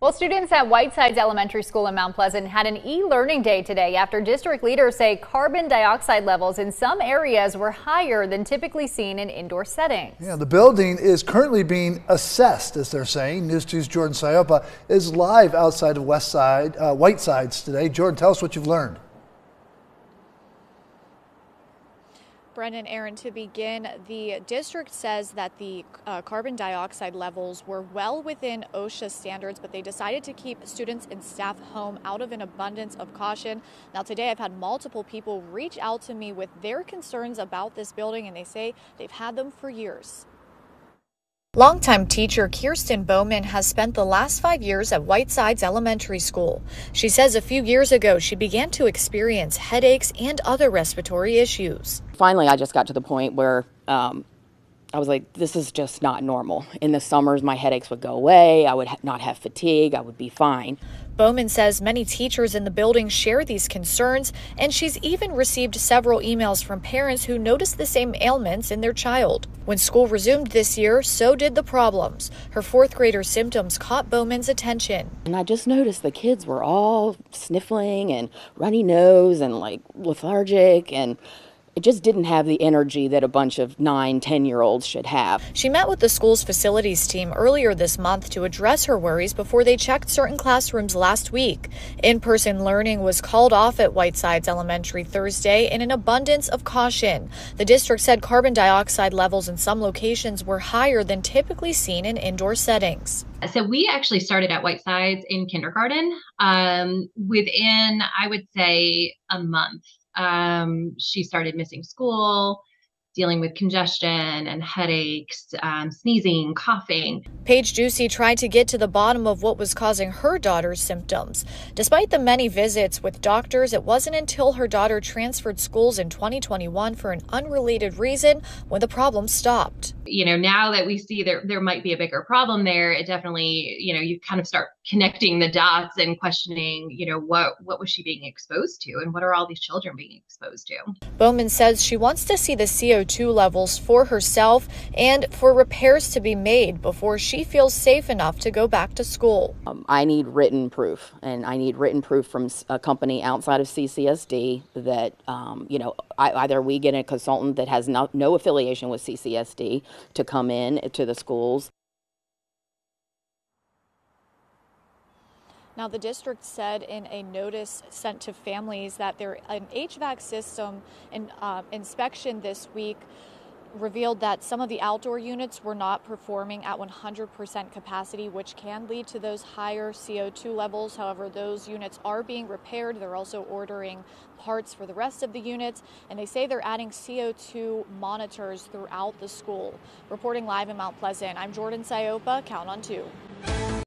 Well, students at Whitesides Elementary School in Mount Pleasant had an e-learning day today after district leaders say carbon dioxide levels in some areas were higher than typically seen in indoor settings. Yeah, the building is currently being assessed, as they're saying. News 2's Jordan Siopa is live outside of West Side, uh, Whitesides today. Jordan, tell us what you've learned. Brendan and Aaron, to begin, the district says that the uh, carbon dioxide levels were well within OSHA standards, but they decided to keep students and staff home out of an abundance of caution. Now, today I've had multiple people reach out to me with their concerns about this building, and they say they've had them for years. Longtime teacher Kirsten Bowman has spent the last five years at Whitesides Elementary School. She says a few years ago she began to experience headaches and other respiratory issues. Finally, I just got to the point where um, I was like, this is just not normal. In the summers, my headaches would go away. I would ha not have fatigue. I would be fine. Bowman says many teachers in the building share these concerns, and she's even received several emails from parents who noticed the same ailments in their child. When school resumed this year, so did the problems. Her fourth grader symptoms caught Bowman's attention. And I just noticed the kids were all sniffling and runny nose and like lethargic and it just didn't have the energy that a bunch of nine, 10 year olds should have. She met with the school's facilities team earlier this month to address her worries before they checked certain classrooms last week. In person learning was called off at Whitesides Elementary Thursday in an abundance of caution. The district said carbon dioxide levels in some locations were higher than typically seen in indoor settings. So we actually started at Whitesides in kindergarten. Um, within, I would say, a month um, she started missing school dealing with congestion and headaches, um, sneezing, coughing. Paige Ducey tried to get to the bottom of what was causing her daughter's symptoms. Despite the many visits with doctors, it wasn't until her daughter transferred schools in 2021 for an unrelated reason when the problem stopped. You know, now that we see there there might be a bigger problem there, it definitely, you know, you kind of start connecting the dots and questioning, you know, what what was she being exposed to and what are all these children being exposed to? Bowman says she wants to see the CO2 CO2 levels for herself and for repairs to be made before she feels safe enough to go back to school. Um, I need written proof, and I need written proof from a company outside of CCSD that, um, you know, I, either we get a consultant that has no, no affiliation with CCSD to come in to the schools Now, the district said in a notice sent to families that their an HVAC system in, uh, inspection this week revealed that some of the outdoor units were not performing at 100% capacity, which can lead to those higher CO2 levels. However, those units are being repaired. They're also ordering parts for the rest of the units, and they say they're adding CO2 monitors throughout the school. Reporting live in Mount Pleasant, I'm Jordan Siopa. Count on two.